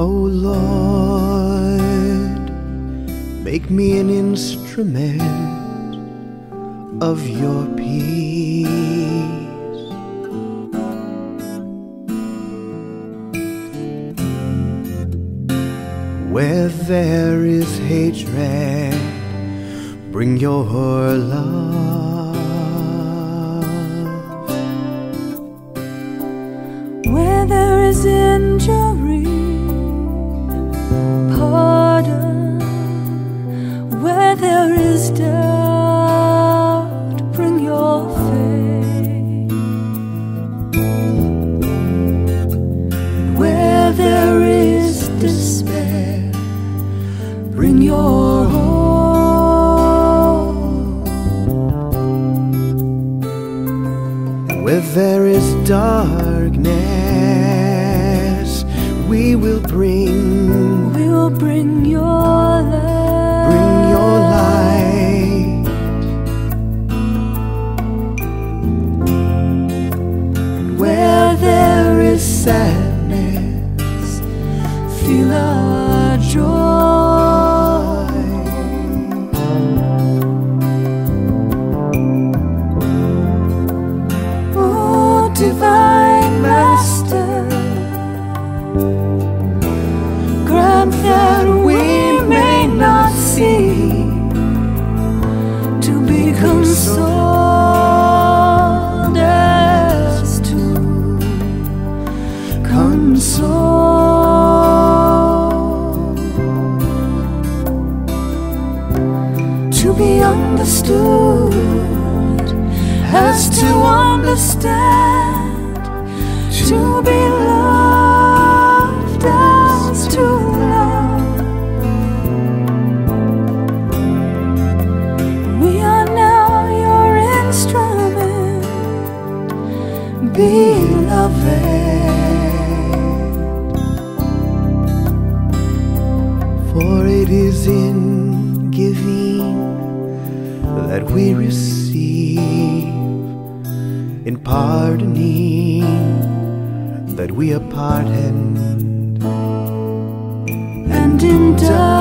O Lord, make me an instrument of your peace. Where there is hatred, bring your love. Where there is darkness, we will bring, We will bring your light. bring your light. Where there is sadness, grant that we may not see to be consoled as to to be understood as to understand beloved For it is in giving that we receive, in pardoning that we are pardoned. and in dying